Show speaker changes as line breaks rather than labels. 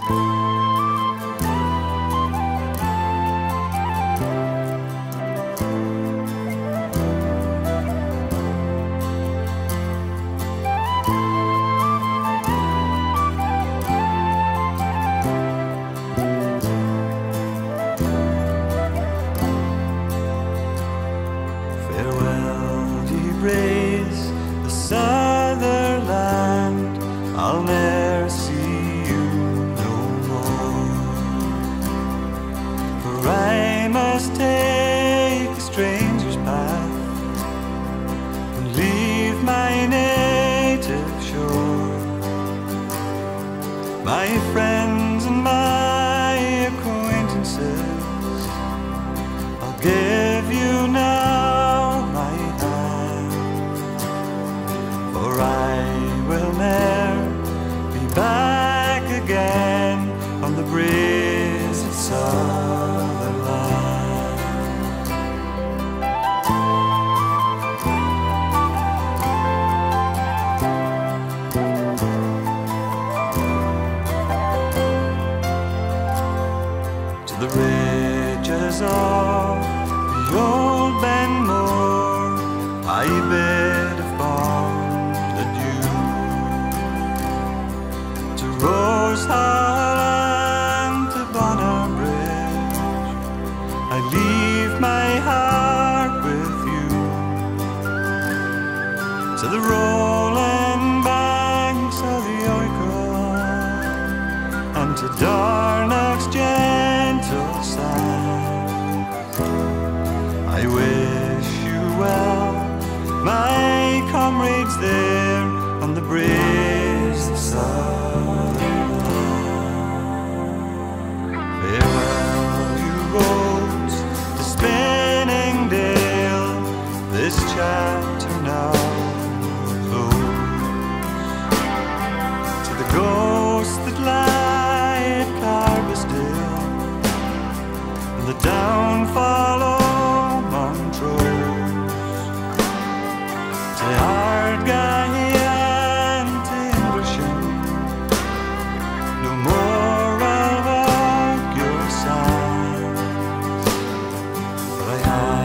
Farewell, My friends and my acquaintances, I'll give you now my hand, for I will ne'er be back again on the breeze of Sutherland. The ridges of the old Benmore. I bid a fond adieu to Rose and to Bonar Bridge. I leave my heart with you to the rolling my comrades there on the bridge. The now.